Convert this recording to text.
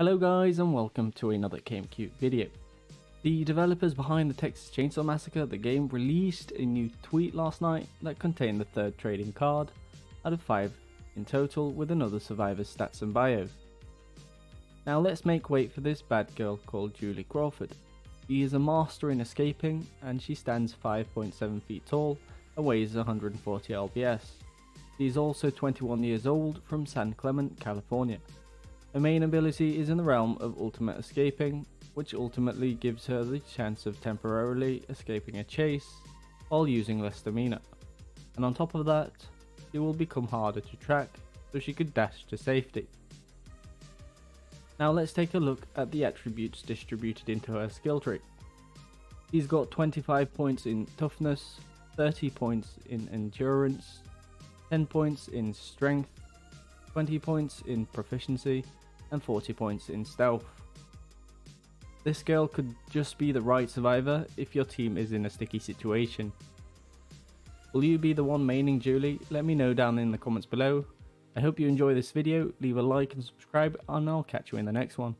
Hello guys and welcome to another KMQ video. The developers behind the Texas Chainsaw Massacre, the game, released a new tweet last night that contained the third trading card out of 5 in total with another survivor's stats and bio. Now let's make way for this bad girl called Julie Crawford. She is a master in escaping and she stands 5.7 feet tall and weighs 140 lbs. She is also 21 years old from San Clemente, California. Her main ability is in the realm of ultimate escaping, which ultimately gives her the chance of temporarily escaping a chase while using less stamina. And on top of that, she will become harder to track, so she could dash to safety. Now let's take a look at the attributes distributed into her skill tree. She's got 25 points in toughness, 30 points in endurance, 10 points in strength, 20 points in proficiency, and 40 points in stealth. This girl could just be the right survivor if your team is in a sticky situation. Will you be the one maining Julie? Let me know down in the comments below. I hope you enjoy this video, leave a like and subscribe and I'll catch you in the next one.